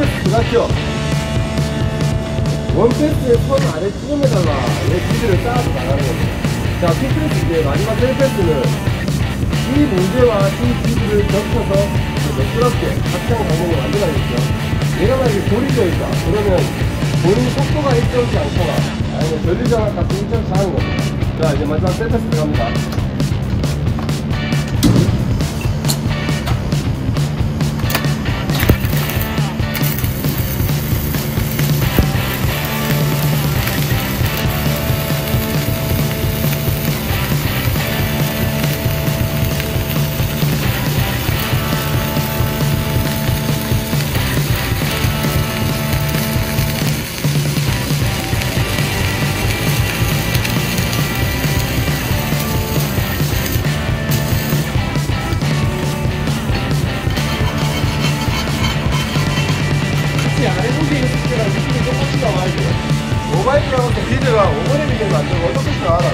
있죠? 원패스에 손 아래 찌름해달라. 내 기술을 쌓아서 나가는 겁니다. 자, 킥패스 이제 마지막 셀패스는 이 문제와 이 기술을 겹쳐서 매끄럽게 확장 방법을 만들어야겠죠. 얘가 만약에 되어 있다. 그러면 본인 속도가 일정치 않거나 아니면 전류장을 같은 일정치 않은 겁니다. 자, 이제 마지막 셀패스 들어갑니다. 모바일 브라운드 빌드가 5분의 빌드를 만들고 어떻게 나와라